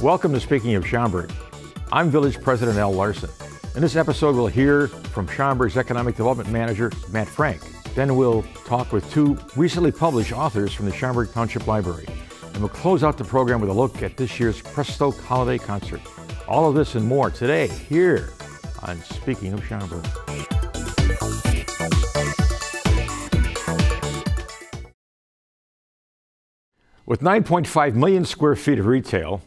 Welcome to Speaking of Schaumburg. I'm Village President Al Larson. In this episode, we'll hear from Schaumburg's Economic Development Manager, Matt Frank. Then we'll talk with two recently published authors from the Schaumburg Township Library. And we'll close out the program with a look at this year's Presto Holiday Concert. All of this and more today, here on Speaking of Schaumburg. With 9.5 million square feet of retail,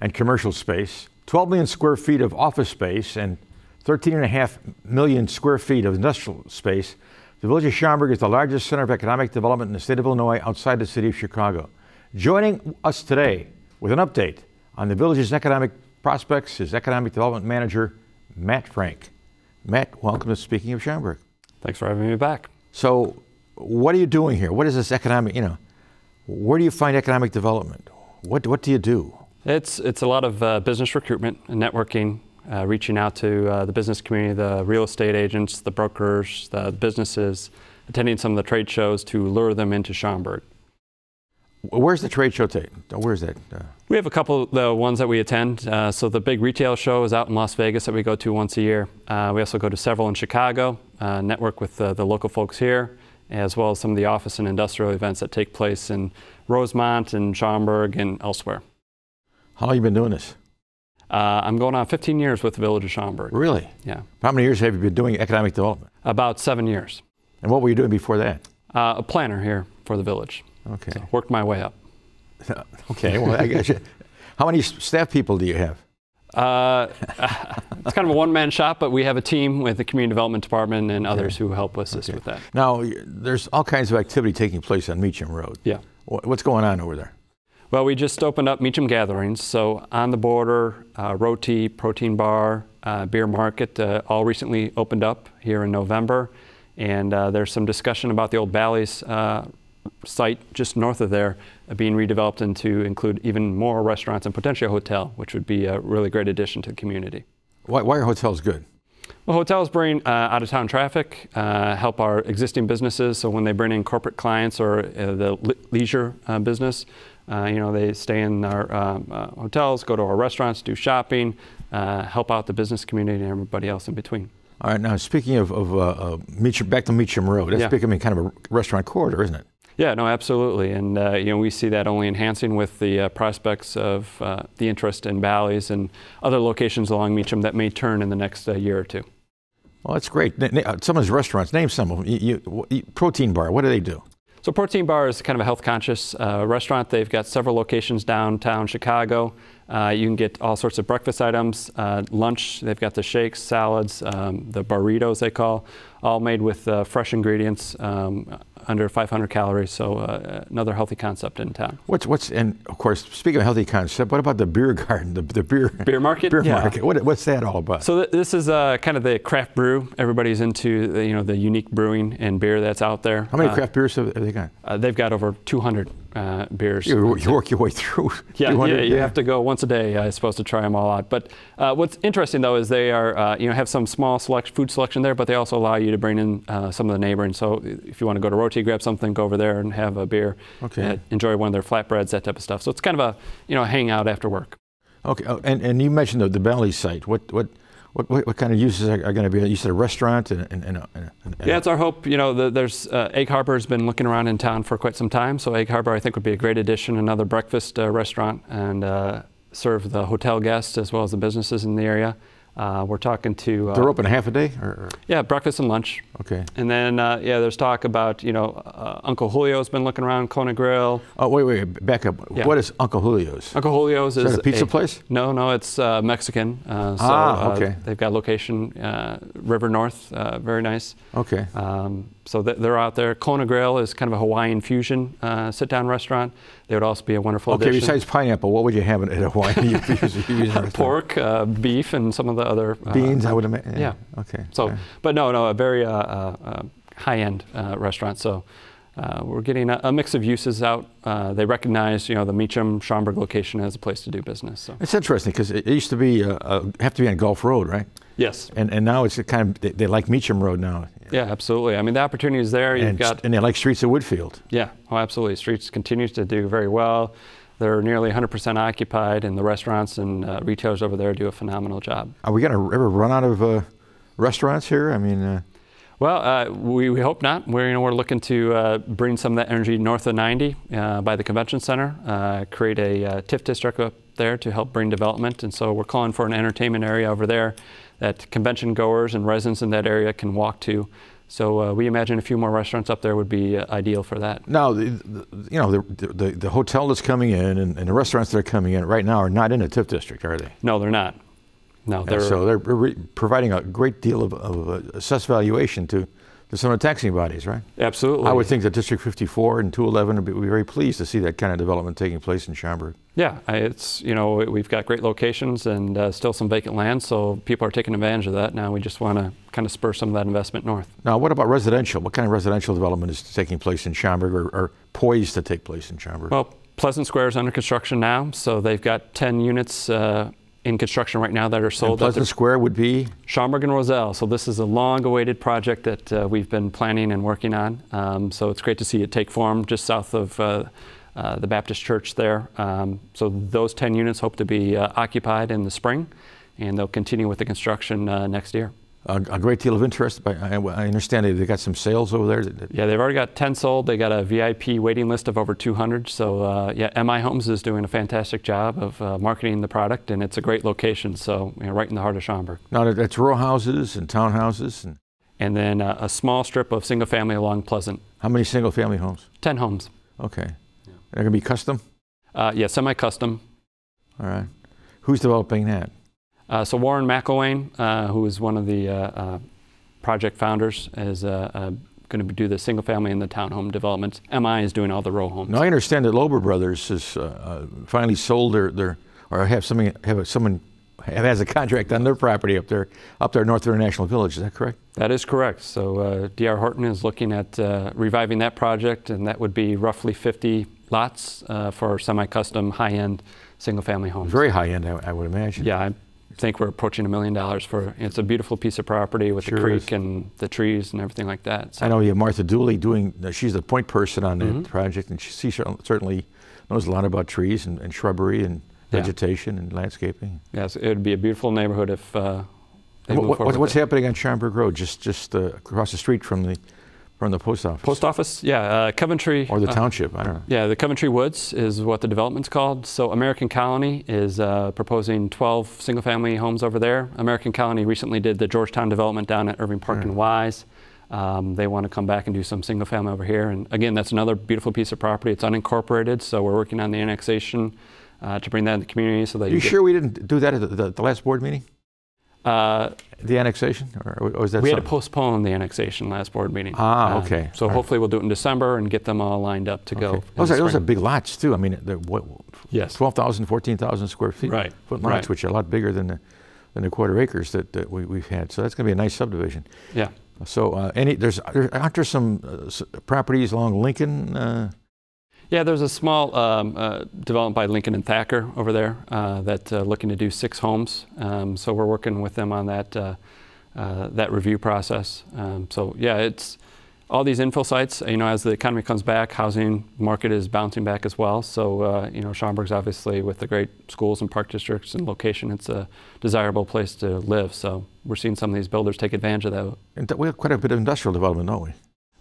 and commercial space, 12 million square feet of office space, and 13.5 million square feet of industrial space, the village of Schaumburg is the largest center of economic development in the state of Illinois outside the city of Chicago. Joining us today with an update on the village's economic prospects is economic development manager Matt Frank. Matt, welcome to Speaking of Schaumburg. Thanks for having me back. So, what are you doing here? What is this economic, you know, where do you find economic development? What, what do you do? It's, it's a lot of uh, business recruitment and networking, uh, reaching out to uh, the business community, the real estate agents, the brokers, the businesses, attending some of the trade shows to lure them into Schaumburg. Where's the trade show take? Where's that? Uh? We have a couple of the ones that we attend. Uh, so the big retail show is out in Las Vegas that we go to once a year. Uh, we also go to several in Chicago, uh, network with the local folks here, as well as some of the office and industrial events that take place in Rosemont and Schaumburg and elsewhere. How long have you been doing this? Uh, I'm going on 15 years with the Village of Schaumburg. Really? Yeah. How many years have you been doing economic development? About seven years. And what were you doing before that? Uh, a planner here for the village. Okay. So worked my way up. okay. Well, I guess. You, how many staff people do you have? Uh, it's kind of a one-man shop, but we have a team with the community development department and others who help assist okay. with that. Now, there's all kinds of activity taking place on Meacham Road. Yeah. What's going on over there? Well, we just opened up Meacham Gatherings. So on the border, uh, roti, protein bar, uh, beer market, uh, all recently opened up here in November. And uh, there's some discussion about the old Bally's uh, site just north of there uh, being redeveloped into include even more restaurants and potentially a hotel, which would be a really great addition to the community. Why, why are hotels good? Well, hotels bring uh, out-of-town traffic, uh, help our existing businesses. So when they bring in corporate clients or uh, the le leisure business, uh, you know, they stay in our um, uh, hotels, go to our restaurants, do shopping, uh, help out the business community and everybody else in between. All right, now speaking of, of uh, Meacham, back to Meacham Road, that's yeah. becoming kind of a restaurant corridor, isn't it? Yeah, no, absolutely, and uh, you know we see that only enhancing with the uh, prospects of uh, the interest in Bally's and other locations along Meacham that may turn in the next uh, year or two. Well, that's great. Some of those restaurants, name some of them. You, you, protein Bar, what do they do? So Protein Bar is kind of a health conscious uh, restaurant. They've got several locations downtown Chicago. Uh, you can get all sorts of breakfast items, uh, lunch. They've got the shakes, salads, um, the burritos they call, all made with uh, fresh ingredients. Um, under 500 calories, so uh, another healthy concept in town. What's what's and of course, speaking of healthy concept, what about the beer garden, the, the beer beer market? Beer yeah. market. What, what's that all about? So th this is uh, kind of the craft brew. Everybody's into the, you know the unique brewing and beer that's out there. How many uh, craft beers have they got? Uh, they've got over 200 uh, beers. You, you, work your way through. Yeah, yeah, you have to go once a day, I suppose, to try them all out. But uh, what's interesting though is they are, uh, you know, have some small select food selection there, but they also allow you to bring in uh, some of the neighboring. So if you want to go to Roti, grab something, go over there and have a beer. Okay. enjoy one of their flatbreads, that type of stuff. So it's kind of a, you know, hangout after work. Okay, oh, and and you mentioned the, the Bally site. What what what, what, what, kind of uses are, are going to be? You said a restaurant and, and, and, and yeah, it's our hope. You know, the, there's uh, Egg Harbor has been looking around in town for quite some time, so Egg Harbor I think would be a great addition, another breakfast uh, restaurant, and uh, serve the hotel guests as well as the businesses in the area. Uh, we're talking to. Uh, They're open half a day, or, or? Yeah, breakfast and lunch. Okay. And then uh, yeah, there's talk about you know uh, Uncle Julio's been looking around Kona Grill. Oh wait, wait, back up. Yeah. What is Uncle Julio's? Uncle Julio's is, is a pizza a, place. No, no, it's uh, Mexican. Uh, so, ah, okay. they've got location River North, very nice. Okay. Um, so they're out there. Kona Grill is kind of a Hawaiian fusion sit-down restaurant. They would also be a wonderful okay, addition. besides pineapple, what would you have at a Hawaiian fusion Pork, beef, and some of the other beans. I would imagine. Yeah. yeah. Okay. So, yeah. but no, no, a very uh, uh, uh high-end uh, restaurant. So. Uh, we're getting a, a, mix of uses out. Uh, they recognize, you know, the Meacham Schaumburg location as a place to do business. So it's interesting because it used to be uh, have to be on Golf Road, right? Yes. And and now it's kind of they, they like Meacham Road now. Yeah, absolutely. I mean, the opportunity is there. You've And, got and they like Streets of Woodfield. Yeah, oh, absolutely. Streets continues to do very well. They're nearly 100% occupied, and the restaurants and uh, retailers over there do a phenomenal job. Are we going to ever run out of uh, restaurants here? I mean, uh, Well, uh, we, we hope not. We're, you know, we're looking to uh, bring some of that energy north of 90 uh, by the convention center, uh, create a uh, TIF district up there to help bring development. And so we're calling for an entertainment area over there that convention goers and residents in that area can walk to. So uh, we imagine a few more restaurants up there would be uh, ideal for that. now the, the, you know the, the the hotel that's coming in and, and the restaurants that are coming in right now are not in a TIF district, are they? No, they're not. No, they're so they're re- providing a great deal of, of uh, assessed valuation to, to some of the taxing bodies, right? absolutely. I would think that District 54 and 211 would be, very pleased to see that kind of development taking place in Schaumburg. Yeah, it's, you know, we've got great locations and uh, still some vacant land, so people are taking advantage of that. Now we just want to kind of spur some of that investment north. Now, what about residential? What kind of residential development is taking place in Schaumburg or, or poised to take place in Schaumburg? Well, Pleasant Square is under construction now, so they've got 10 units uh, in construction right now that are sold. at Pleasant the Square would be, Schaumburg and Roselle. So this is a long-awaited project that uh, we've been planning and working on. Um, so it's great to see it take form just south of uh, uh, the Baptist Church there. Um, so those 10 units hope to be uh, occupied in the spring, and they'll continue with the construction uh, next year. A, a great deal of interest. But I, I understand they- they got some sales over there. Yeah, they've already got 10 sold. They got a VIP waiting list of over 200. So uh, yeah, MI Homes is doing a fantastic job of uh, marketing the product, and it's a great location. So you know, right in the heart of Schaumburg. Now, that- that's row houses and townhouses. And And then uh, a small strip of single family along Pleasant. how many single family homes? 10 homes. Okay. They're going to be custom? Uh, yeah, semi-custom. All right. Who's developing that? Uh, so Warren McElwain, uh, who is one of the uh, uh, project founders, is uh, uh, going to do the single family and the townhome developments. MI is doing all the row homes. Now, I understand that Lober Brothers has finally sold their, their or have something, have someone have, has a contract on their property up there, up there north International Village. Is that correct? That is correct. So uh, DR Horton is looking at uh, reviving that project, and that would be roughly 50 lots uh, for semi-custom, high-end, single-family homes. Very high end, I, I would imagine. Yeah, I think we're approaching a million dollars for. It's a beautiful piece of property with Sure the creek is. and the trees and everything like that. So, I know you have Martha Dooley doing, uh, she's the point person on that Mhm. project, and she, she certainly knows a lot about trees and, and shrubbery and Yeah. vegetation and landscaping. yes, it would be a beautiful neighborhood if uh, they And move what, what, what's it. happening on Schaumburg Road, just, just uh, across the street from the, from the post office? Post office? Yeah, uh, Coventry. Or the uh, township, I don't know. Yeah, the Coventry Woods is what the development's called. So American Colony is uh, proposing 12 single-family homes over there. American Colony recently did the Georgetown development down at Irving Park and Wise. Um, they want to come back and do some single-family over here. And again, that's another beautiful piece of property. It's unincorporated, so we're working on the annexation uh, to bring that in the community so that Are you, you sure we didn't do that at the, the, the last board meeting? Uh, The annexation, or, that we had to postpone the annexation last board meeting. Ah, Um, okay. so All right. hopefully we'll do it in December and get them all lined up to go. Okay. in Those are, those are big lots too. I mean, what, Yes. 12,000, 14,000 square feet. Right, Foot lots, right. which are a lot bigger than the, than the quarter acres that, that we, we've had. So that's going to be a nice subdivision. Yeah. So uh, any there's there, aren't there some uh, properties along Lincoln? Yeah, there's a small um, uh, development by Lincoln and Thacker over there uh, that uh, looking to do six homes. Um, so we're working with them on that uh, uh, that review process. Um, so yeah, it's all these infill sites. You know, as the economy comes back, housing market is bouncing back as well. So uh, you know, Schaumburg's obviously with the great schools and park districts and location, it's a desirable place to live. So we're seeing some of these builders take advantage of that. and we have quite a bit of industrial development, don't we?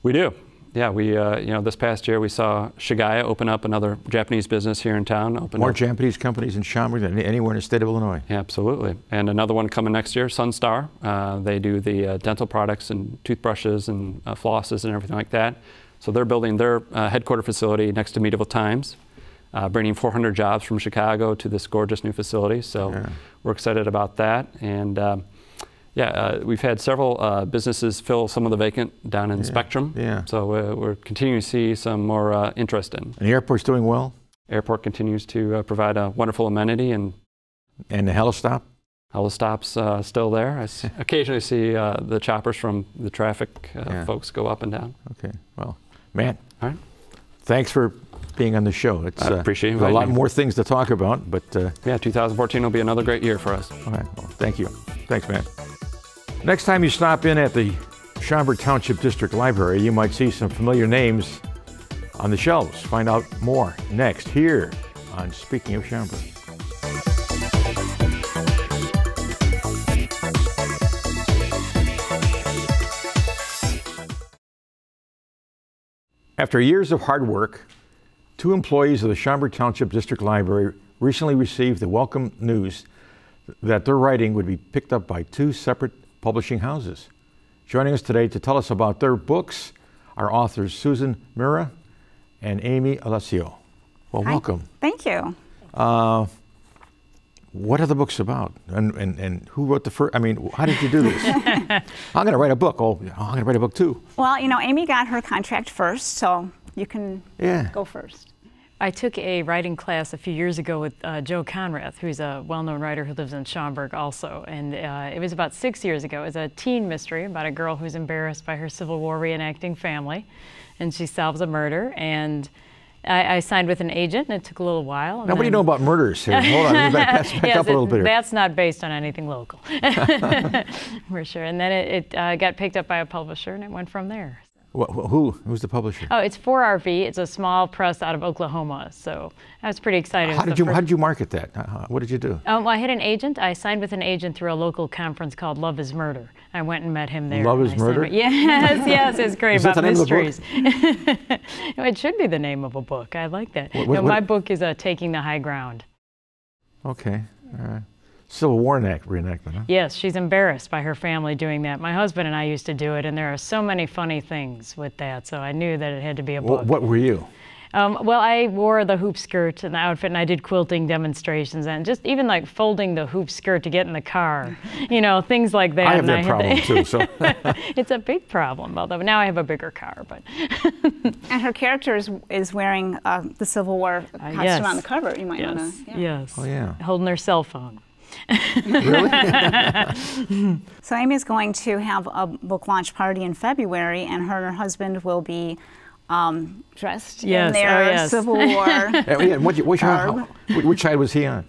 We do. Yeah, we uh, you know this past year we saw Shigaya open up another Japanese business here in town. Open More up. Japanese companies in Schaumburg than anywhere in the state of Illinois. Yeah, absolutely. And another one coming next year, Sunstar. Uh, they do the uh, dental products and toothbrushes and uh, flosses and everything like that. So they're building their uh, headquarter facility next to Medieval Times, uh, bringing 400 jobs from Chicago to this gorgeous new facility. So Yeah. we're excited about that. And um, yeah, uh, we've had several uh, businesses fill some of the vacant down in Yeah, Spectrum. yeah. So uh, we're continuing to see some more uh, interest in. And the airport's doing well, Airport continues to uh, provide a wonderful amenity and and the helistop. Helistop's uh, still there. I s- occasionally see uh, the choppers from the traffic uh, Yeah. folks go up and down. Okay, well, Matt. All right. Thanks for being on the show. It's I appreciate there's a lot more things to talk about, but uh, Yeah, 2014 will be another great year for us. all right. Well, thank you. Thanks, Matt. Next time you stop in at the Schaumburg Township District Library, you might see some familiar names on the shelves. Find out more next here on Speaking of Schaumburg. After years of hard work, two employees of the Schaumburg Township District Library recently received the welcome news that their writing would be picked up by two separate publishing houses. Joining us today to tell us about their books are authors Susan Miura and Amy Alessio. Well, Hi. welcome. Thank you. Uh, what are the books about? And, and, and who wrote the first? I mean, how did you do this? I'm going to write a book. Oh, I'm going to write a book too. Well, you know, Amy got her contract first, so you can Yeah. go first. I took a writing class a few years ago with uh, Joe Konrath, who's a well-known writer who lives in Schaumburg also. And uh, it was about six years ago. It was a teen mystery about a girl who's embarrassed by her Civil War reenacting family. And she solves a murder. And I, I signed with an agent, and it took a little while. and Now, what do you know about murders here? Hold on, let me back, back Yes, up a little bit. That's not based on anything local, for sure. And then it, it uh, got picked up by a publisher, and it went from there. Wh- wh- who? Who's the publisher? Oh, it's 4RV. It's a small press out of Oklahoma. So I was pretty excited. How did you How did you market that? Uh, uh, what did you do? Um, well, I had an agent. I signed with an agent through a local conference called Love is Murder. I went and met him there. Love is I Murder? Yes, yes, it's great Is about the name of the book? mysteries. It should be the name of a book. I like that. What- what- no, my what- book is uh, Taking the High Ground. Okay, all right. Civil War reenactment. Huh? Yes, she's embarrassed by her family doing that. My husband and I used to do it, and there are so many funny things with that. So I knew that it had to be a Wh- book. what were you? Um, well, I wore the hoop skirt and the outfit, and I did quilting demonstrations, and just even like folding the hoop skirt to get in the car, you know, things like that. I have and that had problem the- too. So it's a big problem, although now I have a bigger car. But And her character is, is wearing uh, the Civil War costume yes. on the cover. You might yes, want to. yes, Oh, yeah. holding her cell phone. Really? So is going to have a book launch party in February, and her and her husband will be um, dressed Yes, in their oh, yes. Civil War. Yeah, yeah, what, which, Barb. how- which side was he on?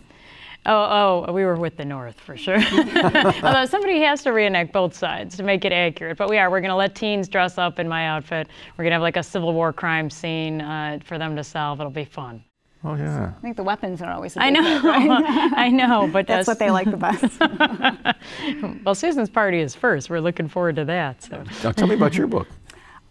Oh, oh, we were with the North for sure. Although somebody has to reenact both sides to make it accurate. But we are. We're going to let teens dress up in my outfit. We're going to have like a Civil War crime scene uh, for them to solve. It'll be fun. Oh yeah. I think the weapons are always. a I know, hit, right? I know, but That's uh, what they like the best. Well, Susan's party is first. We're looking forward to that. So. Now tell me about your book.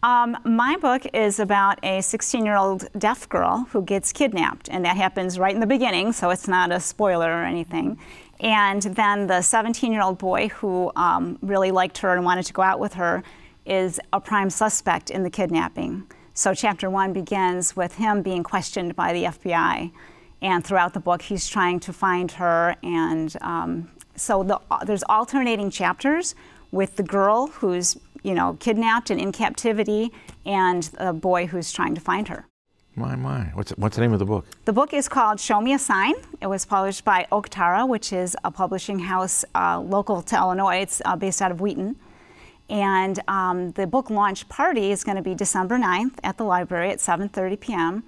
Um, my book is about a 16 year old deaf girl who gets kidnapped, and that happens right in the beginning, so it's not a spoiler or anything. And then the 17 year old boy who um, really liked her and wanted to go out with her is a prime suspect in the kidnapping. So, chapter one begins with him being questioned by the FBI. And throughout the book, he's trying to find her. And um, so the, there's alternating chapters with the girl who's you know kidnapped and in captivity, and the boy who's trying to find her. My my. What's what's the name of the book? The book is called Show Me a Sign. It was published by OakTara, which is a publishing house uh, local to Illinois. It's uh, based out of Wheaton. And um, the book launch party is going to be December 9th at the library at 7:30 p.m.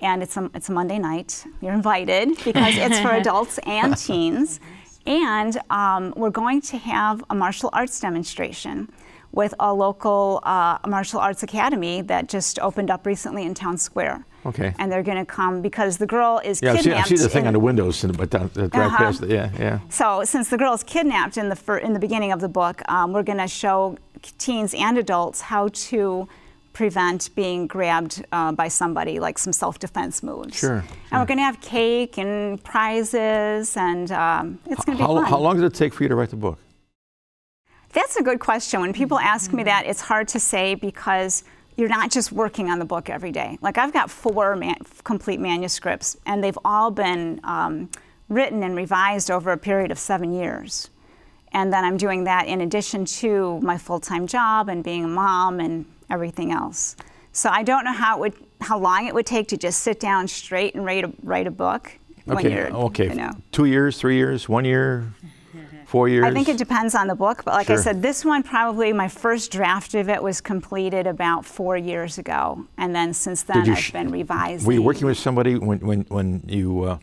And it's a, it's a Monday night. You're invited because it's for adults and teens. And um, we're going to have a martial arts demonstration with a local uh, martial arts academy that just opened up recently in Town Square. Okay. And they're going to come because the girl is Yeah, I see, I kidnapped. see the thing in- on the windows, and but down, uh, drive Uh-huh. past it. Yeah, yeah. so, since the girl is kidnapped in the in the beginning of the book, um, we're going to show teens and adults how to prevent being grabbed uh, by somebody, like some self-defense moves. Sure, And we're going to have cake and prizes, and um, it's going to be How, fun. how long did it take for you to write the book? That's a good question. When people ask me that, it's hard to say because you're not just working on the book every day. Like I've got four man- complete manuscripts, and they've all been um, written and revised over a period of seven years. And then I'm doing that in addition to my full-time job and being a mom and everything else. So I don't know how it would, how long it would take to just sit down straight and write a, write a book. Okay, okay. You know. Two years, three years, one year, four years. I think it depends on the book, but like I said, this one probably my first draft of it was completed about four years ago, and then since then I've been revising. Were you working with somebody when when when you uh,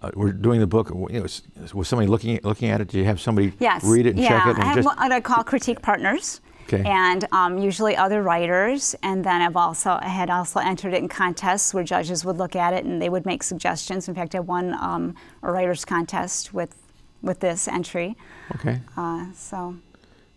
uh, were doing the book, you know, was, was somebody looking looking at it? Did you have somebody Yes. read it and yeah. check it? And I have what I call critique partners. Okay. And um, usually other writers, and then I've also I had also entered it in contests where judges would look at it and they would make suggestions. In fact, I won um, a writers contest with with this entry. okay, Uh, so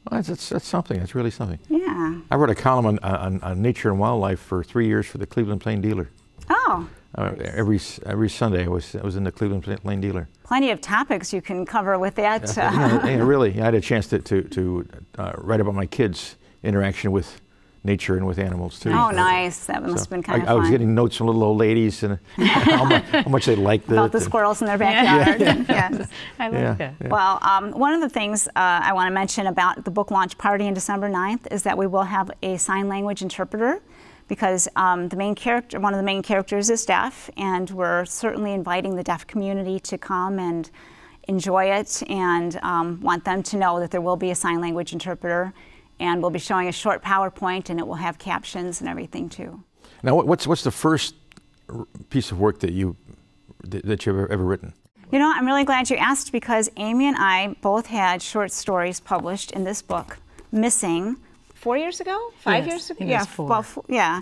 well, that's, that's that's something. That's really something. yeah. I wrote a column on, on, on nature and wildlife for three years for the Cleveland Plain Dealer. Oh, Uh, every every Sunday, I was I was in the Cleveland Plain Dealer. plenty of topics you can cover with that. uh, yeah, yeah, really, I had a chance to to, to uh, write about my kids' interaction with nature and with animals too. Oh, So- nice. That must have been kind I, of I fun. was getting notes from little old ladies and how, much, how much they liked it. About the squirrels in their backyard. yes. I like Yeah, that. yeah. Well, um, one of the things uh, I want to mention about the book launch party on December 9th is that we will have a sign language interpreter because um, the main character, one of the main characters is deaf, and we're certainly inviting the deaf community to come and enjoy it and um, want them to know that there will be a sign language interpreter. And we'll be showing a short PowerPoint, and it will have captions and everything too. Now, what's what's the first piece of work that you that, that you've ever, ever written? You know, I'm really glad you asked because Amy and I both had short stories published in this book, Missing, four years ago, five Yes, years ago, it yeah, was four. well, f- yeah.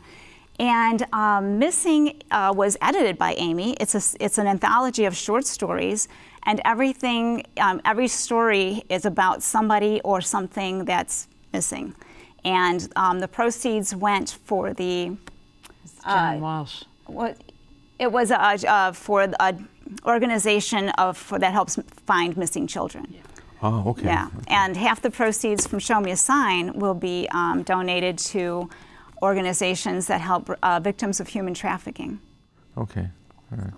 And um, Missing uh, was edited by Amy. It's a, s- it's an anthology of short stories, and everything, um, every story is about somebody or something that's missing. And um, the proceeds went for the John Walsh. what it was a, uh, for an organization of for, that helps find missing children. Oh, okay. Yeah, and half the proceeds from Show Me a Sign will be um, donated to organizations that help uh, victims of human trafficking. Okay. All right.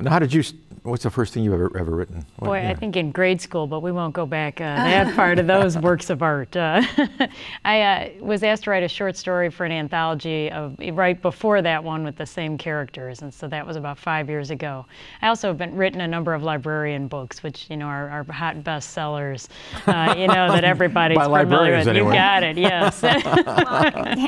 Now, how did you? What's the first thing you've ever ever written? What- Boy, yeah. I think in grade school, but we won't go back uh, that far to those works of art. Uh, I uh, was asked to write a short story for an anthology of right before that one with the same characters, and so that was about five years ago. I also have been written a number of librarian books, which you know are, are hot bestsellers. Uh, you know that everybody's By familiar with. anyway. You got it. Yes.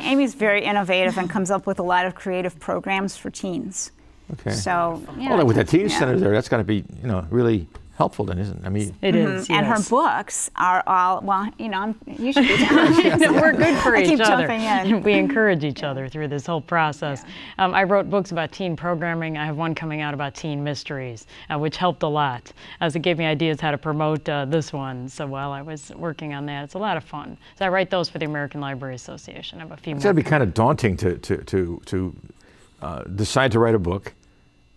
Amy's very innovative and comes up with a lot of creative programs for teens. Okay. So, yeah. well, with the teen yeah. center there, that's got to be you know really helpful, then, isn't it? I mean, It is. And her books are all well. You know, I'm, you should be telling No, we're good for I each keep other. jumping in. we encourage each other through this whole process. Um, I wrote books about teen programming. I have one coming out about teen mysteries, uh, which helped a lot as it gave me ideas how to promote uh, this one. So while I was working on that, it's a lot of fun. So I write those for the American Library Association. I have a few it's more. got to be kind of daunting to to to to uh, decide to write a book,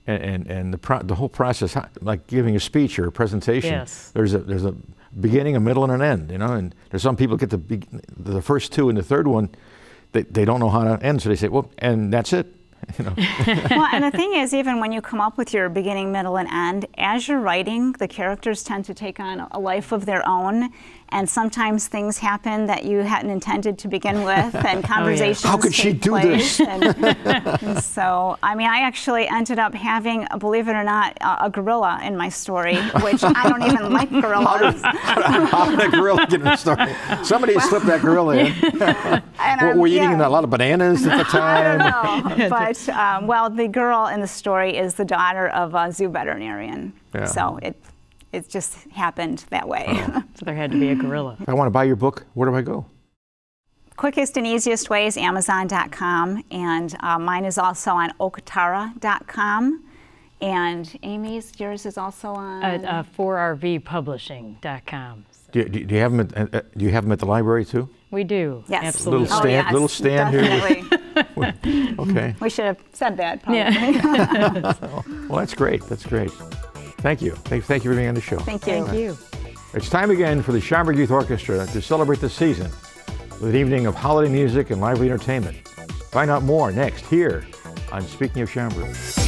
and and, and the pro- the whole process, like giving a speech or a presentation. Yes. There's a there's a beginning, a middle, and an end. You know, and there's some people get the the first two and the third one, they they don't know how to end, so they say, well, and that's it. You know. well, and the thing is, even when you come up with your beginning, middle, and end, as you're writing, the characters tend to take on a life of their own, and sometimes things happen that you hadn't intended to begin with, and conversations. How could she do place, this? And, and so, I mean, I actually ended up having, believe it or not, a, a gorilla in my story, which I don't even like gorillas. how did that gorilla get in the story? Somebody slipped that gorilla in. And, Were, um, were you eating a lot of bananas at the time? I time? don't know. but, um, well, the girl in the story is the daughter of a zoo veterinarian. Yeah. So it, it just happened that way. so there had to be a gorilla. If I want to buy your book, where do I go? Quickest and easiest way is Amazon.com, and uh, mine is also on OakTara.com. And Amy's, yours is also on. Uh, uh, 4rvpublishing.com. Do you, do you have them? At, uh, uh, do you have them at the library too? We do. yes. Absolutely. Little Oh, stand- yes, little stand here with- definitely. Okay. we should have said that. Probably. Yeah. Well, that's great. That's great. Thank you. Thank, thank you for being on the show. Thank you. Thank you. It's time again for the Schaumburg Youth Orchestra to celebrate the season with an evening of holiday music and lively entertainment. Find out more next here on Speaking of Schaumburg.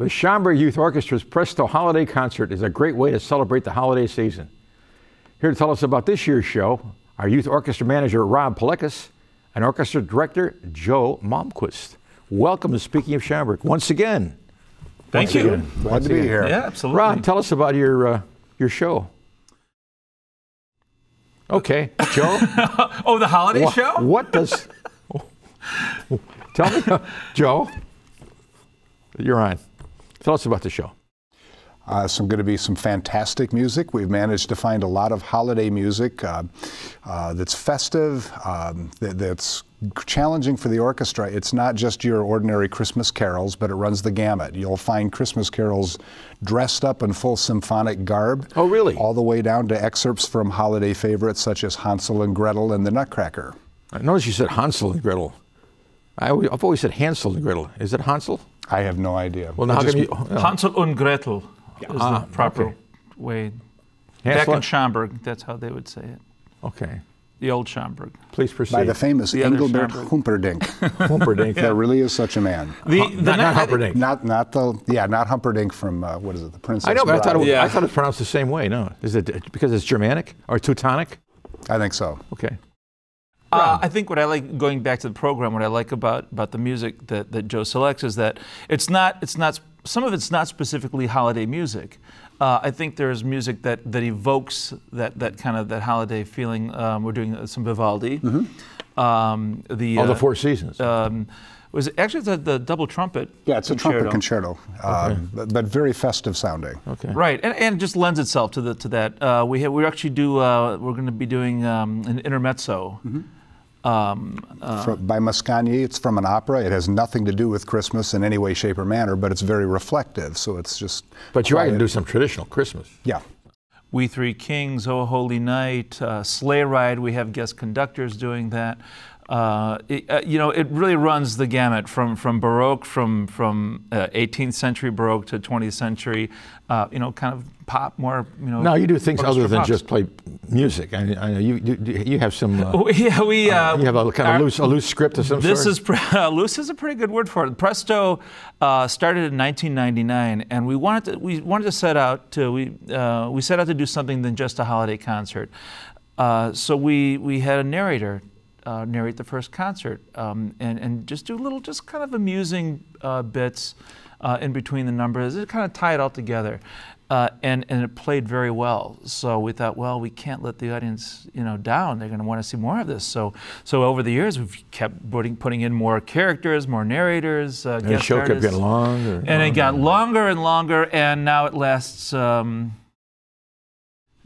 The Schaumburg Youth Orchestra's Presto Holiday Concert is a great way to celebrate the holiday season. Here to tell us about this year's show, our youth orchestra manager, Rob Palekas, and orchestra director, Joe Momquist. Welcome to Speaking of Schaumburg once again. Thank Once you. again. Glad Once to be again. here. Yeah, absolutely. Rob, tell us about your, uh, your show. Okay, Joe. Oh, the holiday wha- show? What does? Tell me, Joe. You're on. Tell us about the show. Uh, some going to be some fantastic music. We've managed to find a lot of holiday music uh, uh, that's festive, um, that, that's challenging for the orchestra. It's not just your ordinary Christmas carols, but it runs the gamut. You'll find Christmas carols dressed up in full symphonic garb. Oh, really? All the way down to excerpts from holiday favorites such as Hansel and Gretel and the Nutcracker. I noticed you said Hansel and Gretel. I, I've always said Hansel and Gretel. Is it Hansel? I have no idea. Well, now how Just- come you? Hansel und Gretel is Ah, the proper okay. way. Back Hansel- in Schomburg, that's how they would say it. Okay, The old Schomburg. please proceed. by the famous The Engelbert Schomburg. Humperdinck. Humperdinck. There really is such a man. The, Hu- not, not Humperdinck. Not, not the, yeah, not Humperdinck from uh, what is it, the Princess. I know, but I thought, it was, Yeah. I thought it was pronounced the same way. No, is it because it's Germanic or Teutonic? I think so. Okay. Uh, I think what I like going back to the program, what I like about, about the music that, that Joe selects is that it's not it's not some of it's not specifically holiday music. Uh, I think there's music that, that evokes that, that kind of that holiday feeling. Um, we're doing uh, some Vivaldi. Um, the All the uh, Four Seasons. um, was it actually the, the double trumpet. Yeah, it's a trumpet concerto, uh, but, but very festive sounding. okay. Right, and, and it just lends itself to the to that. Uh, we have, we actually do uh, we're going to be doing um, an intermezzo. Um, uh, Fro- by Mascagni, it's from an opera. It has nothing to do with Christmas in any way, shape, or manner, but it's very reflective. So it's just. But you are going to do some traditional Christmas. Yeah. We Three Kings, Oh Holy Night, uh, Sleigh Ride. We have guest conductors doing that. Uh, it, uh, you know, it really runs the gamut from from Baroque, from from uh, 18th century Baroque to 20th century. Uh, you know, kind of pop, more. You know. Now you do things other than pops. just play music. I, I know you, you you have some. Uh, Yeah, we. Uh, you have a kind of our- loose a loose script of some This sort. is pre- loose is a pretty good word for it. Presto uh, started in 1999, and we wanted to we wanted to set out to we uh, we set out to do something than just a holiday concert. Uh, so we we had a narrator uh, narrate the first concert, um, and and just do little just kind of amusing uh, bits uh, in between the numbers. It kind of tie it all together. Uh, and, and it played very well. So we thought, well, we can't let the audience, you know, down. They're going to want to see more of this. So, so over the years, we've kept putting, putting in more characters, more narrators, uh, and the show kept getting longer. And it got longer. longer and longer, and now it lasts. Um,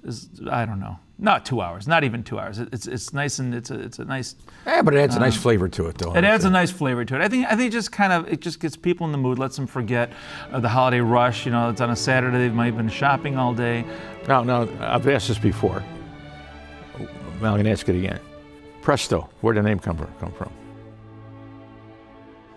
is, I don't know, not two hours, not even two hours. It's it's nice and it's a it's a nice. Yeah, but it adds a nice flavor to it, though. It adds a nice flavor to it. I think I think it just kind of it just gets people in the mood, lets them forget uh, the holiday rush. You know, it's on a Saturday. They might have been shopping all day. Now, now I've asked this before. Well, I'm going to ask it again. Presto, where did the name come from? Come from?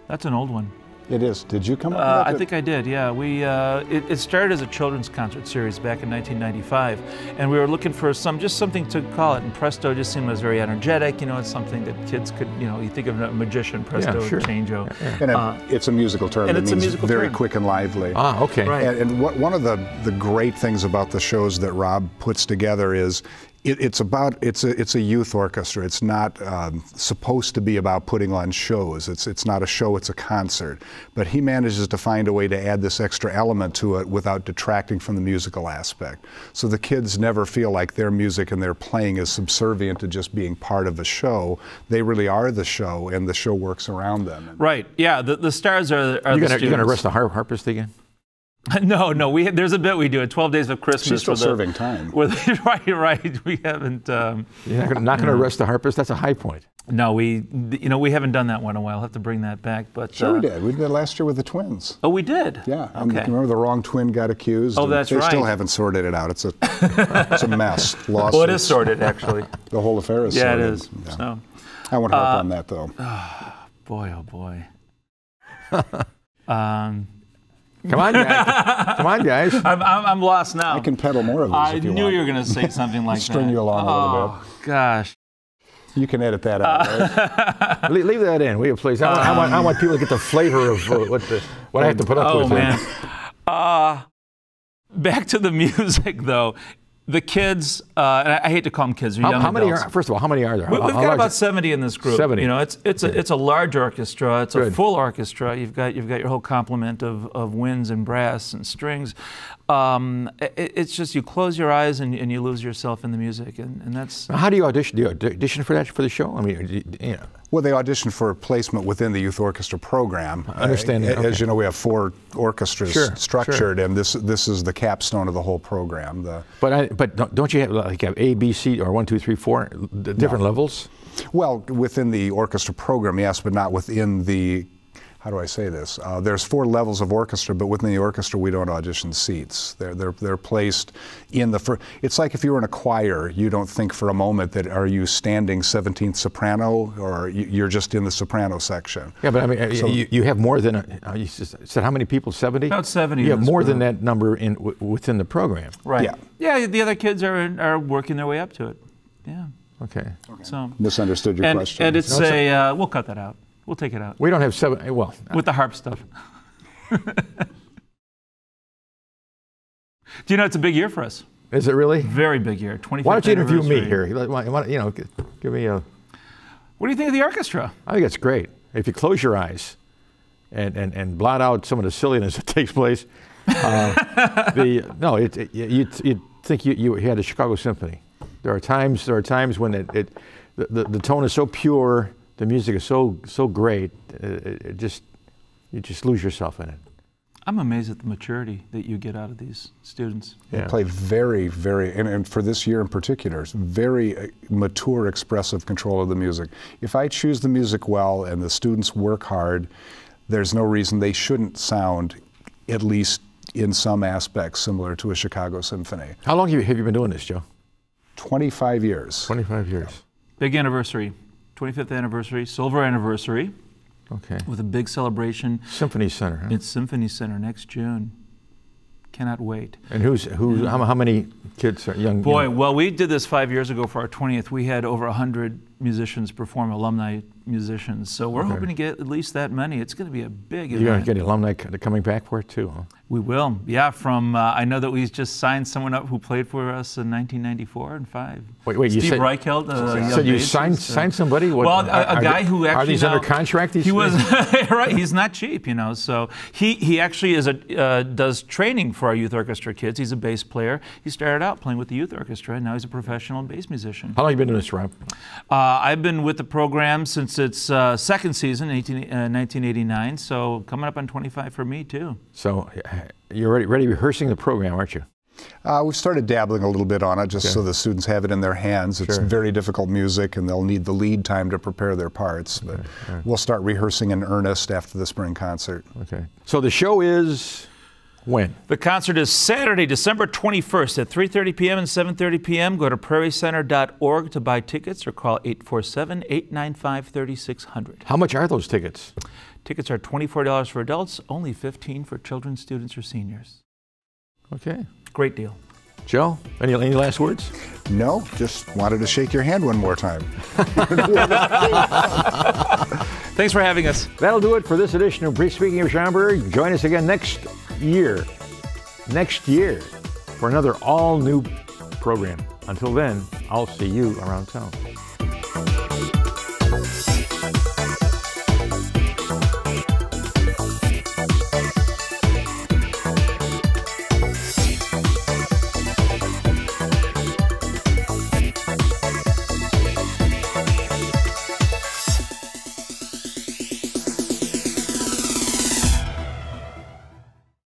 That's an old one. It is. Did you come up Uh, with I think I did. Yeah, we uh, it, it started as a children's concert series back in 1995, and we were looking for some just something to call it. And Presto just seemed as very energetic. You know, it's something that kids could. You know, you think of a magician, Presto, sure. changeo. And it- uh, it's a musical term. and that it's a means musical very term. quick and lively. Ah, okay. Right. And, and what, one of the, the great things about the shows that Rob puts together is it, it's about it's a it's a youth orchestra. It's not um, supposed to be about putting on shows. It's it's not a show. It's a concert. But he manages to find a way to add this extra element to it without detracting from the musical aspect. So the kids never feel like their music and their playing is subservient to just being part of a show. They really are the show, and the show works around them. Right. Yeah. The, the stars are, are You're the going to you're students. arrest the har- harpist again? No, no. We there's a bit we do at 12 Days of Christmas. She's still the- serving time. the- right, right. We haven't. Um, You're not gonna- not going to arrest the harpist? That's a high point. no, we. You know, we haven't done that one in a while. I'll have to bring that back. But Sure, we uh, did. We did it last year with the twins. Oh, we did. Yeah, and Okay. remember the wrong twin got accused. Oh, and that's they still haven't sorted it out. It's a it's a mess. Lawsuits. Well, it is sorted actually. The whole affair is yeah, sorted. is. Yeah. So, uh, I won't harp on that though. boy, oh boy. um, Come on, guys. Come on, guys. I'm, I'm, I'm lost now. I can peddle more of these I if you knew want. you were going to say something like String that. you along a little oh, gosh. You can edit that out. Uh, right? Le- leave that in, will you, please? I want, I, want, I want people to get the flavor of uh, what, the, what I have to put up Oh with. man. Uh, back to the music though. The kids, uh, and I, hate to call them kids. How, young how many are? First of all, how many are there? We- how got about 70 in this group. 70. You know, it's it's a it's a large orchestra. It's a full orchestra. You've got you've got your whole complement of, of winds and brass and strings. Um, i- i- it's just you close your eyes and, and you lose yourself in the music, and, and that's How do you audition? Do you audition for that for the show? I mean, you you know, Well, they audition for placement within the youth orchestra program. I understand Uh, that, As you know, we have four orchestras Sure, structured, and this this is the capstone of the whole program. The, but I, but don't- don't you have like have A, B, C, or one, two, three, four, the different levels? well, within the orchestra program, yes, but not within the. How do I say this? Uh, there's four levels of orchestra, but within the orchestra, we don't audition seats. They're they're they're placed in the first. It's like if you were in a choir, you don't think for a moment that are you standing 17th soprano or you- you're just in the soprano section. Yeah, but I mean, uh, So- you, you have more than a, uh, you s- said how many people? Seventy. About 70 You have this more than that number in w- within the program. right. Yeah. yeah. The other kids are are working their way up to it. Yeah. Okay. So. Misunderstood your And, question. and it's No, it's a uh, we'll cut that out. We'll take it out We don't have seven. Well, with the harp stuff. Do you know it's a big year for us? is it really? Very big year. 25th Why don't you interview me here? You know, give me a. What do you think of the orchestra? I think it's great. If you close your eyes and, and, and blot out some of the silliness that takes place, uh, the no, it, it, you you think you, you had the Chicago Symphony. There are times there are times when it, it the, the, the tone is so pure, the music is so so great, uh, it, it just you just lose yourself in it. I'm amazed at the maturity that you get out of these students. They play very, very, and, and for this year in particular, it's very uh, mature, expressive control of the music. If I choose the music well and the students work hard, there's no reason they shouldn't sound, at least in some aspects, similar to a Chicago symphony. How long have you, have you been doing this, Joe? 25 years. Twenty five years. Big anniversary, 25th anniversary, silver anniversary, Okay. with a big celebration Symphony Center. Huh? at Symphony Center next June. Cannot wait. And who's who? How, how many kids are young? Boy, young- well, we did this five years ago for our 20th. We had over 100 musicians perform, alumni musicians. So we're Okay. hoping to get at least that many. It's going to be a big You're going to get alumni coming back for it too, huh? We will. Yeah, from, uh, I know that we just signed someone up who played for us in 1994 and five. Wait, wait, you Steve said- Reichelt. Uh, So you signed uh, signed somebody? What- well, a, a guy they- who actually are these now- under contract? These he was right. He's not cheap, you know. So he he actually is a uh, does training for our youth orchestra kids. He's a bass player. He started out playing with the youth orchestra, and now he's a professional bass musician. How long have you been doing this, Rob? Uh, I've been with the program since its uh, second season, 18, uh, 1989. So coming up on 25 for me too. So you're already ready rehearsing the program, aren't you? Uh, we've started dabbling a little bit on it just so the students have it in their hands. It's Sure. very difficult music and they'll need the lead time to prepare their parts. But we'll start rehearsing in earnest after the spring concert. Okay. So the show is when? The concert is Saturday, December 21st at 3:30 p.m. and 7:30 p.m. Go to prairiecenter.org to buy tickets or call 847-895-3600. How much are those tickets? Tickets are $24 for adults, only 15 for children, students, or seniors. Okay. Great deal. Joe, any, any last words? No, just wanted to shake your hand one more time. Thanks for having us. That'll do it for this edition of Brief Speaking of Schaumburg. Join us again next year, next year, for another all new program. Until then, I'll see you around town.